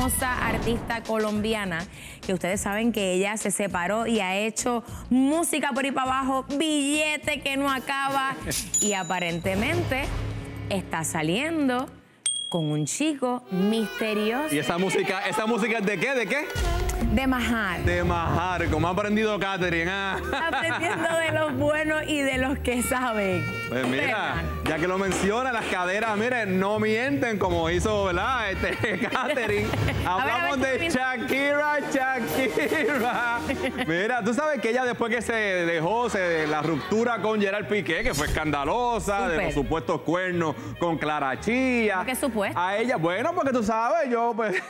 hermosa artista colombiana, que ustedes saben que ella se separó y ha hecho música por ahí para abajo, billete que no acaba y aparentemente está saliendo con un chico misterioso. ¿Y esa música, esa música es de qué? ¿De qué? De Majar. De Majar, como ha aprendido Katherine. ¿ah? Aprendiendo de los buenos y de los que saben. Pues mira, ya que lo menciona, las caderas, miren, no mienten como hizo, ¿verdad? Este, Katherine. Hablamos de Shakira, Shakira. Mira, tú sabes que ella después que se dejó se, la ruptura con Gerard Piqué, que fue escandalosa, de los supuestos cuernos con Clara Chía. ¿Qué supuesto? A ella, bueno, porque tú sabes, yo, pues,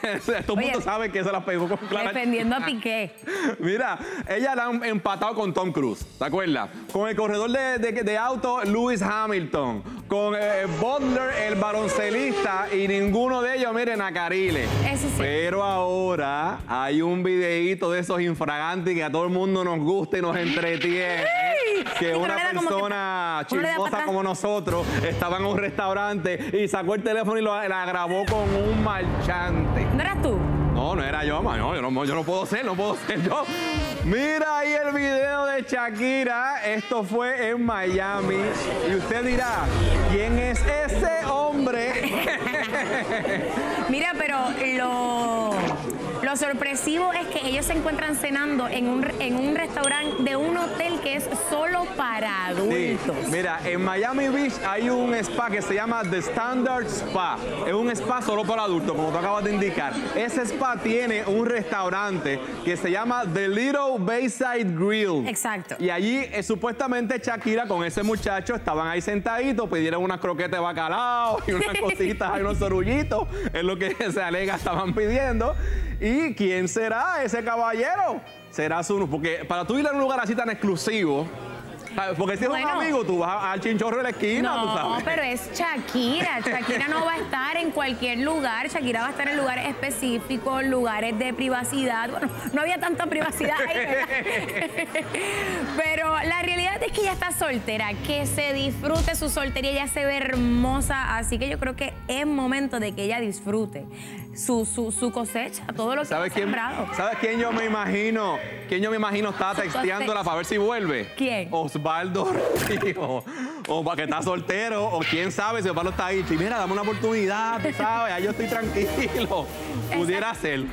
todo el mundo sabe que se la pegó con Clara Chía defendiendo a Piqué. Mira, ella la han empatado con Tom Cruise, ¿te acuerdas? Con el corredor de, de, auto Lewis Hamilton, con eh, Butler, el baloncelista, y ninguno de ellos, miren, a Carile. Eso sí. Pero ahora hay un videíto de esos infragantes que a todo el mundo nos gusta y nos entretiene. que una persona chismosa como nosotros estaba en un restaurante y sacó el teléfono y lo, la grabó con un marchante. ¿No eras tú? No, no era yo, no, yo no, yo no puedo ser, no puedo ser yo. Mira ahí el video de Shakira. Esto fue en Miami. Y usted dirá, ¿quién es ese hombre? Mira, pero lo, lo sorpresivo es que ellos se encuentran cenando en un, en un restaurante de un hotel que es solo para adultos. Mira, en Miami Beach hay un spa que se llama The Standard Spa. Es un spa solo para adultos, como tú acabas de indicar. Ese spa tiene un restaurante que se llama The Little Bayside Grill. Exacto. Y allí eh, supuestamente Shakira con ese muchacho estaban ahí sentaditos, pidieron unas croquetas de bacalao y unas cositas, y unos sorullitos, es lo que se alega estaban pidiendo. ¿Y quién será ese caballero? Será su... Porque para tú ir a un lugar así tan exclusivo, porque si es un amigo, tú vas al chinchorro de la esquina, no, tú sabes. pero es Shakira. Shakira no va a estar en cualquier lugar. Shakira va a estar en lugares específicos, lugares de privacidad. Bueno, no había tanta privacidad ahí, pero la realidad es que ella está soltera. Que se disfrute su soltería. Ella se ve hermosa. Así que yo creo que es momento de que ella disfrute su, su, cosecha, todo lo que ha sembrado. ¿Sabes quién yo me imagino? ¿Quién yo me imagino está texteándola para ver si vuelve? ¿Quién? Osvaldo o, o para que está soltero, o quién sabe si Osvaldo está ahí. Y mira, dame una oportunidad, tú sabes, ahí yo estoy tranquilo. Pudiera ser.